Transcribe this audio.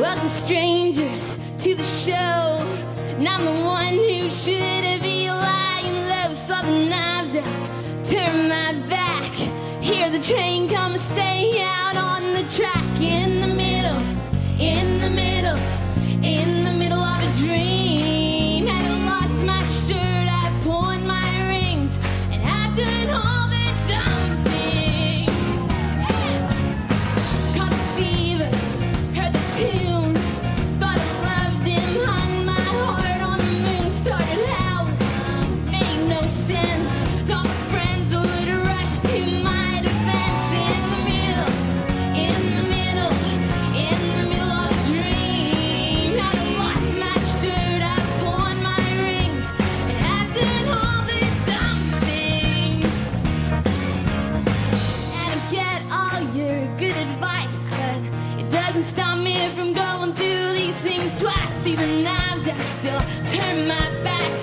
Welcome strangers to the show. And I'm the one who should be lying low. Saw the knives out, turn my back. Hear the train come and stay out on the track in the doesn't stop me from going through these things twice. See the knives, I still turn my back.